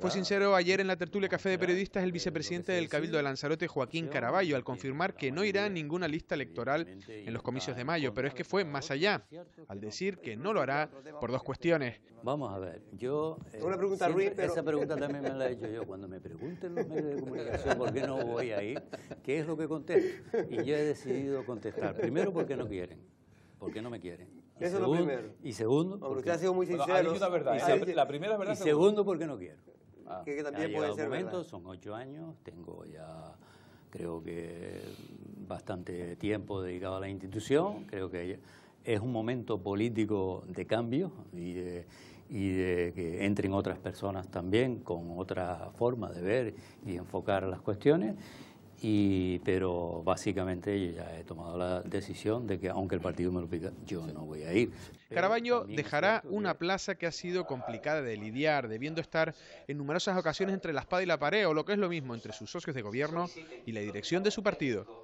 Fue sincero ayer en la tertulia Café de Periodistas el vicepresidente del Cabildo de Lanzarote, Joaquín Caraballo, al confirmar que no irá a ninguna lista electoral en los comicios de mayo, pero es que fue más allá, al decir que no lo hará por dos cuestiones. Vamos a ver, yo... eh, Una pregunta, Ruiz, pero... Esa pregunta también me la he hecho yo. Cuando me pregunten los medios de comunicación por qué no voy a ir, ¿qué es lo que contesto? Y yo he decidido contestar. Primero, porque no quieren. Porque no me quieren. Y Eso segundo, es lo primero. Y segundo... Porque usted ha sido muy sincero. Bueno, hay una verdad. Y la, primera verdad. Y segundo, porque no quiero. Ah, que, que, también ha puede ser momento, verdad. son ocho años, tengo ya creo que bastante tiempo dedicado a la institución, creo que es un momento político de cambio y de, y de que entren otras personas también con otra forma de ver y enfocar las cuestiones. Y, pero básicamente yo ya he tomado la decisión de que aunque el partido me lo pida, yo no voy a ir. Carabaño dejará una plaza que ha sido complicada de lidiar, debiendo estar en numerosas ocasiones entre la espada y la pared, o lo que es lo mismo, entre sus socios de gobierno y la dirección de su partido.